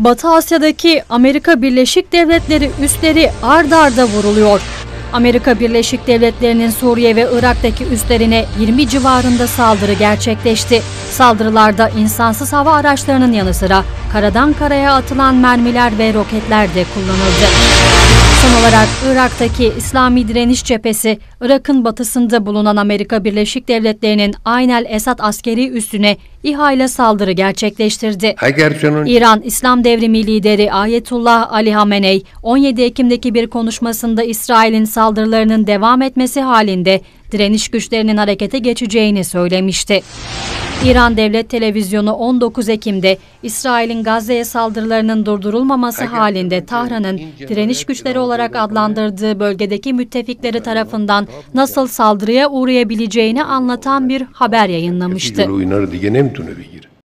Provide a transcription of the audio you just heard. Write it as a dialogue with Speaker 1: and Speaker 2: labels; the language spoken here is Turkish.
Speaker 1: Batı Asya'daki Amerika Birleşik Devletleri üsleri ard arda vuruluyor. Amerika Birleşik Devletleri'nin Suriye ve Irak'taki üslerine 20 civarında saldırı gerçekleşti. Saldırılarda insansız hava araçlarının yanı sıra karadan karaya atılan mermiler ve roketler de kullanıldı. Son olarak Irak'taki İslami Direniş Cephesi, Irak'ın batısında bulunan Amerika Birleşik Devletleri'nin Aynel Esad askeri üssüne İHA ile saldırı gerçekleştirdi. İran İslam Devrimi lideri Ayetullah Ali Hameney, 17 Ekim'deki bir konuşmasında İsrail'in saldırılarının devam etmesi halinde direniş güçlerinin harekete geçeceğini söylemişti. İran Devlet Televizyonu 19 Ekim'de İsrail'in Gazze'ye saldırılarının durdurulmaması halinde Tahran'ın direniş güçleri olarak adlandırdığı bölgedeki müttefikleri tarafından nasıl saldırıya uğrayabileceğini anlatan bir haber yayınlamıştı.